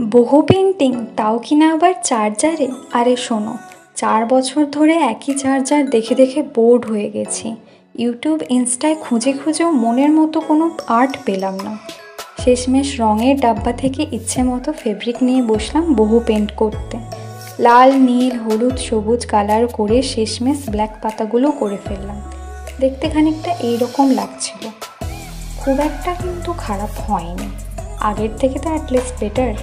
বহু পেন্টিং তাও কিনা আবার চার্জারে? আরে শোনো, চার বছর ধরে একই চার্জার দেখে দেখে বোর্ড হয়ে গেছি। ইউটিউব, ইনস্টায় খুঁজে খুঁজেও মনের মতো কোনো আর্ট পেলাম না। শেষমেশ রঙের ডাব্বা থেকে ইচ্ছে মতো ফেব্রিক নিয়ে বসলাম বহু পেন্ট করতে। লাল, নীল, হলুদ, সবুজ কালার করে শেষমেশ ব্ল্যাক পাতাগুলো করে ফেললাম। দেখতে খানিকটা এইরকম লাগছিল। খুব একটা কিন্তু খারাপ হয়নি। আগের থেকে তো অ্যাটলিস্ট বেটার